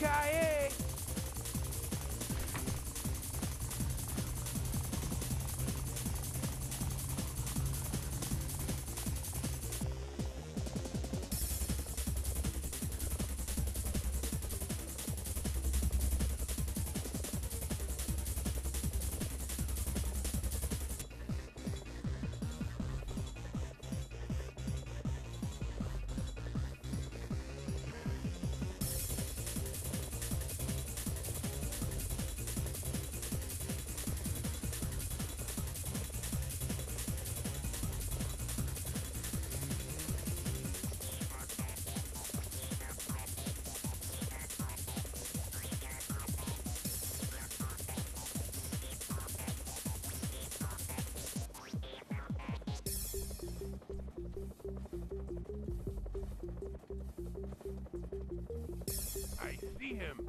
cair. I see him.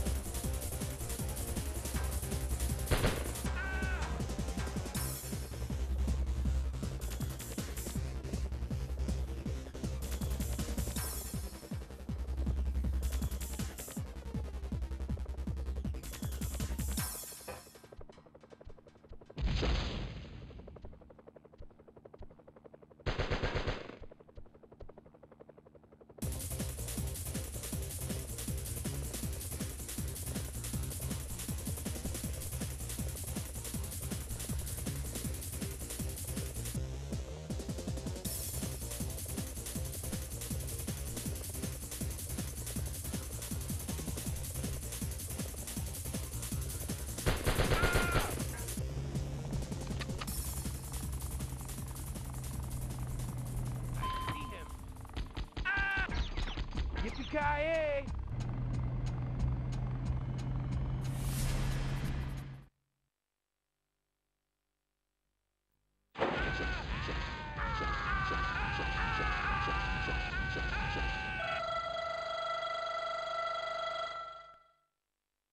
caí. Ah! Ah! Ah!